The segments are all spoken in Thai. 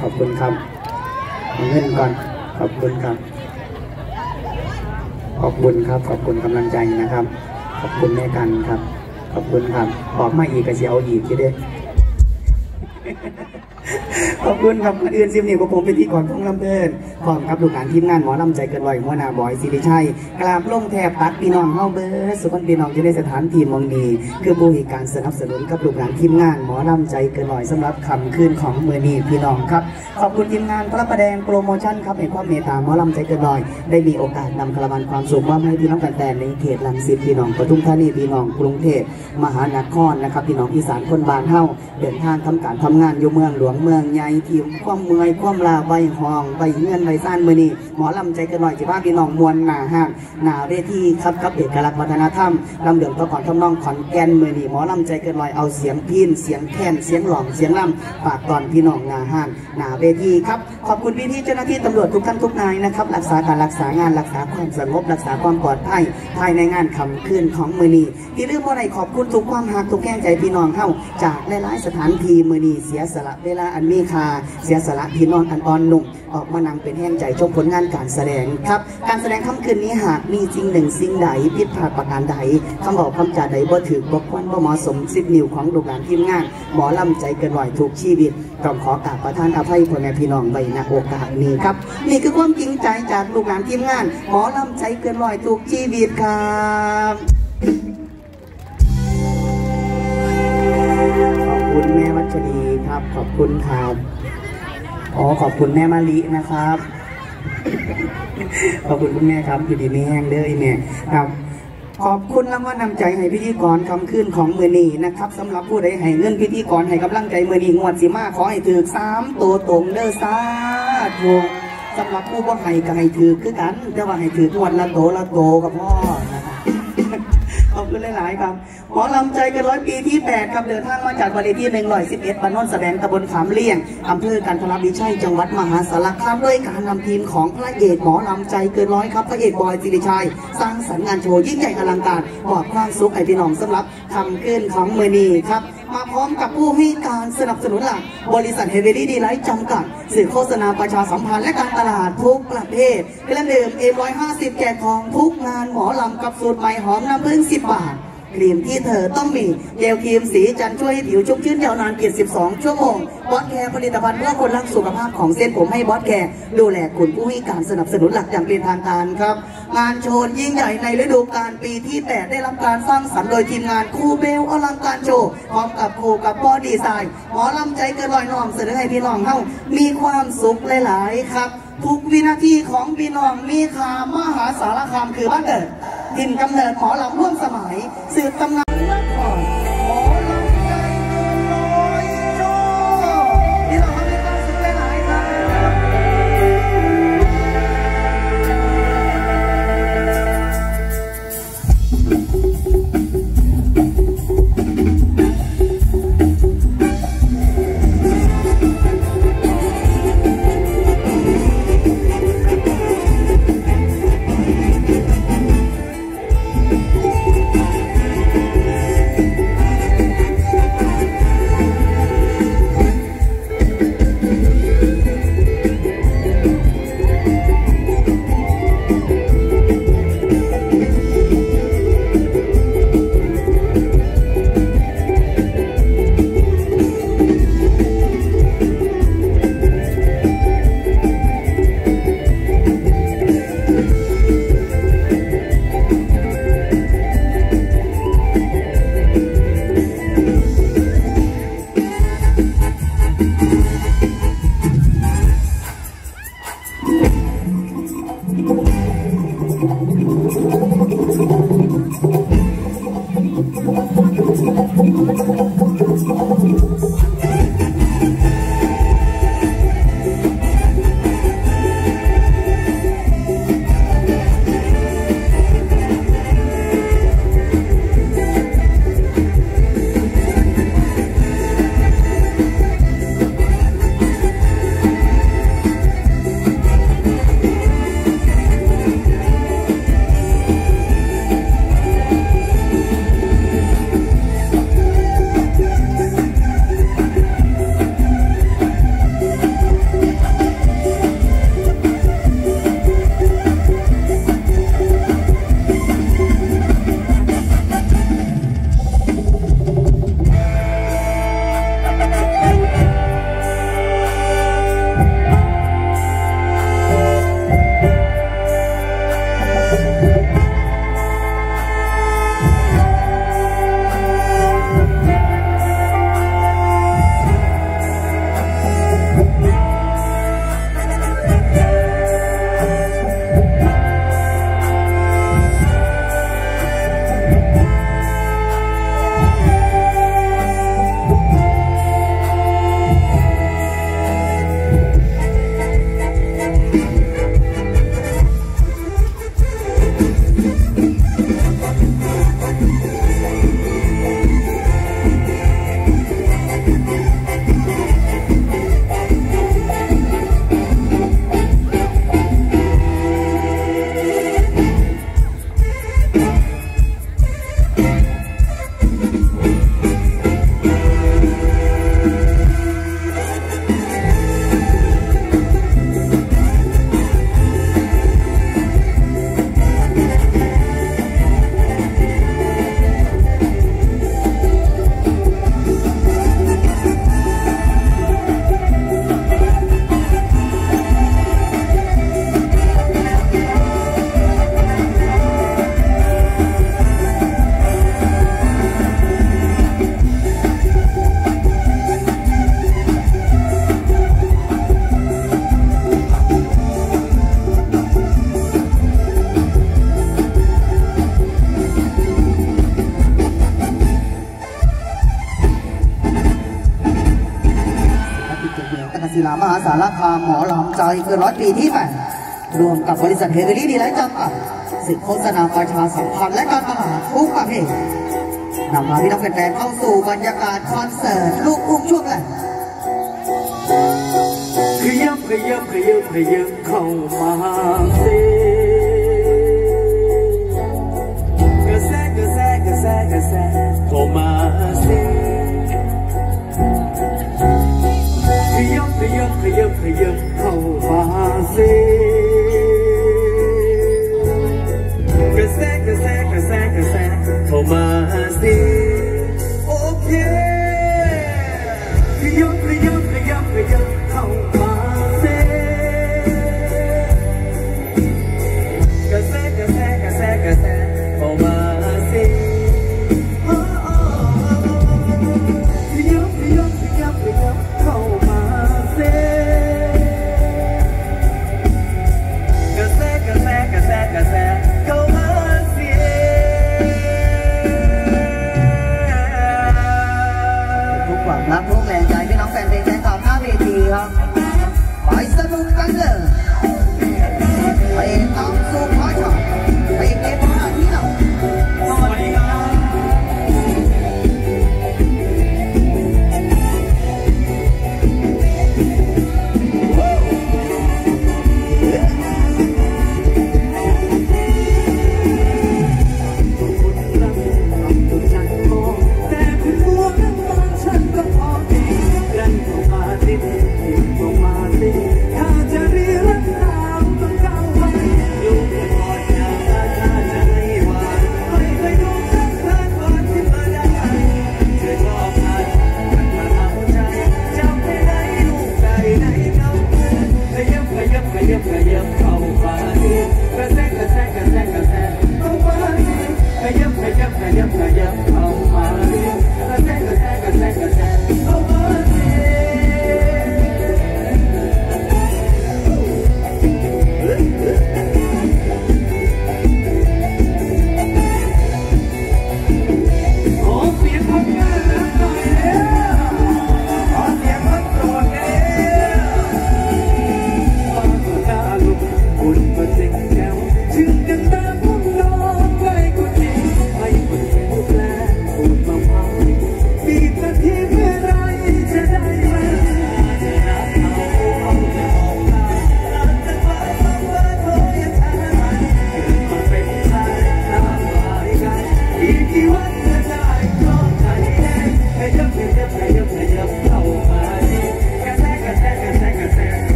ขอบคุณครับเอาเงินก่อน ขอบคุณครับ ขอบคุณครับ ขอบคุณกำลังใจนะครับ ขอบคุณแม่กันครับ ขอบคุณครับ ออกมาอีกกระเสียวอีกที่เด้ ขอบคุณครับคนอื่นซิมนี่กับผมเป็นที่ก่อนของลำเดินพร้อมกับลูกหลานทีมงานหมอลำใจเกินไหวหัวหน้าบอยสิริชัยกราบลงแทบตักพี่น้องเฮาเบอร์สุขพี่น้องจะได้สถานที่มองดีคือผู้ให้การสนับสนุนกับลูกหลานทีมงานหมอลำใจเกินไหวสำหรับคำคืนของเมื่อนี้พี่น้องครับ ขอบคุณทีมงานพระประแดงโปรโมชั่นครับในความเมตตาหมอลำใจเกินไหวได้มีโอกาสนำคาราวานความสุขมาให้พี่น้องแฟนๆในเขตลังสิตพี่น้องปทุมธานีพี่น้องกรุงเทพมหานครนะครับพี่น้องอีสานคนบานเฮาเดินทางทำการทำงานอยู่เมืองหลวงเมืองใหญ่ทีมความเมื่อยความลาใบห้องใบเงื่อนใบซ่านมือนี้หมอลำใจเกันหน่อยจิบ้าพี่น้องมวลหนาห้างหนาเวทีครับกับเอกลักษณ์วัฒนธรรมลำเดือดตะก่อนทำนองขอนแก่นมือนี้หมอลำใจเกันหน่อยเอาเสียงพินเสียงแค้นเสียงหลองเสียงล่ำฝากตอนพี่น้องหนาห้างหนาเวทีครับขอบคุณพี่ที่เจ้าหน้าที่ตำรวจทุกท่านทุกนายนะครับรักษาการรักษางานรักษาความสงบรักษาความปลอดภัยภายในงานคำคืนของมือนี้ที่ลืมว่าไหนขอบคุณทุกความหักทุกแก้งใจพี่น้องเข้าจากหลายๆสถานที่มือนี้เสียสละเวลาอันมีค่าเสียสละพี่น้องอันอ่อนหนุ่มออกมานำเป็นแห่งใจชมผลงานการแสดงครับ การแสดงค่ำคืนนี้หากมีจริงหนึ่งสิ่งใดผิดพลาดประการใดคำบอกคำจาใดบ่ถือบ่ควรบ่เหมาะสมสิบนิ้วของลูกหลานทีมงาน หมอลำใจเกินไหวถูกชีวิตต้องขอกราบประทานอภัยพ่อแม่พี่น้องไว้ณโอกาสนี้ครับ นี่คือความจริงใจจากลูกหลานทีมงาน หมอลำใจเกินไหวถูกชีวิตครับ ขอบคุณครับ อ๋อ ขอบคุณแม่มาลินะครับ ขอบคุณคุณแม่ครับอยู่ดีไม่แห้งเด้อแม่ครับขอบคุณรางวัลนำใจให้พิธีกรคำขึ้นของมือนีนะครับสำหรับผู้ใดให้เงินพิธีกรให้กำลังใจมือนีงวดสิมาขอให้ถือสามตัวตรงเด้อสาธุสำหรับผู้บ่ให้ก็ให้ถือคือกันแต่ว่าให้ถืองวดละโตละโตกับพ่อขอบคุณหลาย ๆ ครับ หมอลำใจกันร้อยปีที่ 8 ครับเดินทางมาจากวันที่หนึ่งร้อยสิบเอ็ดปานนท์แสดงตำบลขามเลี่ยงอำเภอกันทรวิชัยจังหวัดมหาสารคามด้วยการนำทีมของพระเอกหมอลำใจเกินร้อยครับพระเอกบอยสิริชัย สร้างสรรค์งานโชว์ยิ่งใหญ่อลังการมอบความสุขให้พี่น้องสำหรับค่ำคืนของมื้อนี้ครับมาพร้อมกับผู้ให้การสนับสนุนหลัก บริษัทเฮเวอรี่ดีไลท์จำกัด สื่อโฆษณาประชาสัมพันธ์และการตลาดทุกประเภทเครื่องดื่มเอ็มร้อยห้าสิบแจกของทุกงานหมอลำกับสูตรใหม่หอมน้ำผึ้งสิบบาท ครีมที่เธอต้องมีเจลครีมศรีจันทร์ช่วยให้ผิวชุ่มชื่นยาวนานเกียรติ12 ชั่วโมงบอสแคร์ผลิตภัณฑ์เพื่อคนรักสุขภาพของเส้นผมให้บอสแคร์ดูแลคุณผู้ให้การสนับสนุนหลักอย่างเป็นทางการครับ งานโชว์ยิ่งใหญ่ในฤดูกาลปีที่ 8 ได้รับการสร้างสรรค์โดยทีมงานคูเบลอลังการโชว์พร้อมกับคกับบอดีไซน์หมอลำใจเกินลอยน้อมเสนอให้พี่น้องเฮามีความสุขหลาย ๆ ครับ ทุกวินาทีของพี่น้องมีคามหาสารคามคือบ้านเกิดถิ่นกำเนิดหมอลำร่วมสมัย สืบตำนานเมื่อก่อน หมอลำใจอยคือร้อยปีที่แปดรวมกับบริษัทเฮเดอรี่ดีไลท์จำกัดสิทธิโฆษณาประชาสัมพันธ์และการตลาดทุกประเภทนำมาพี่น้องแฟนๆเข้าสู่บรรยากาศคอนเสิร์ตลูกอุ้มช่วงแรกขยับขยับขยับขยับเข้ามาสิ ขยับขยับ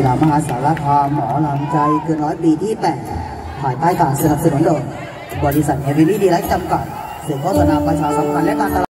ำเนินกตัศิลามหาสารคามหมอลำใจเกินร้อยปีที่ 8 ภายใต้การสนับสนุนโดยบริษัทเอเวี่ดีไลท์จำกัดสื่อโฆษณาประชาสัมพันธ์และการตลาด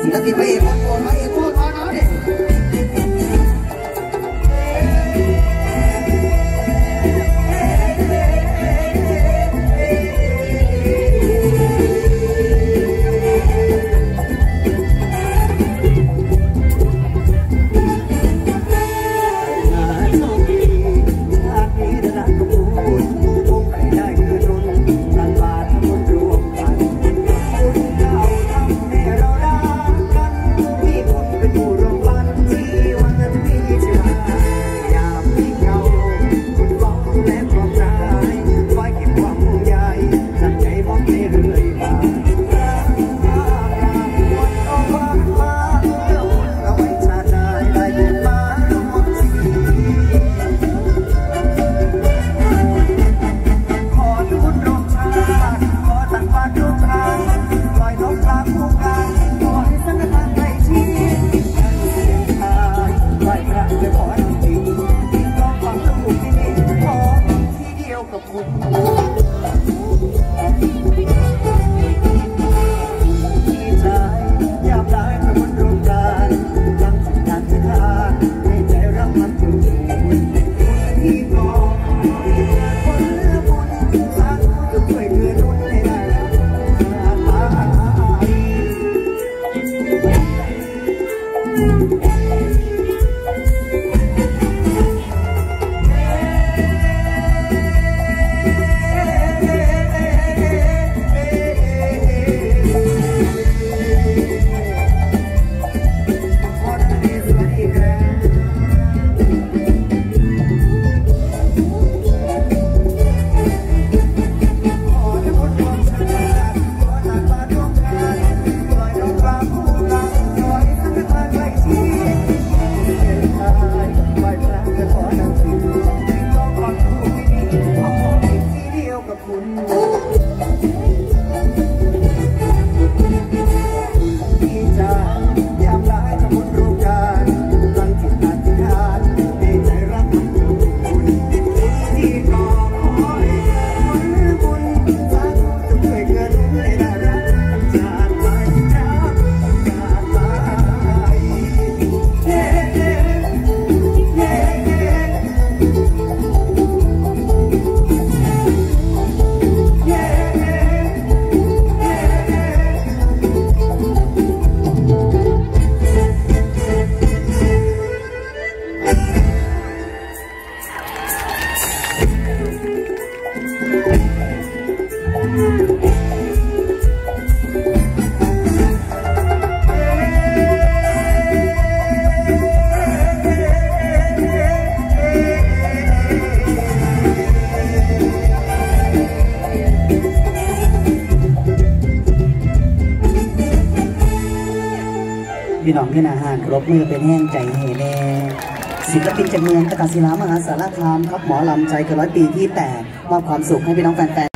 ศิลปิน พนอาหารรบมือเป็นแห้งใจเฮแน่ศิลปินจากเมืองตะกศิลามหาสารคามครับหมอลำใจกินร้อยปีที่แตกมอบความสุขให้พี่น้องแฟนๆ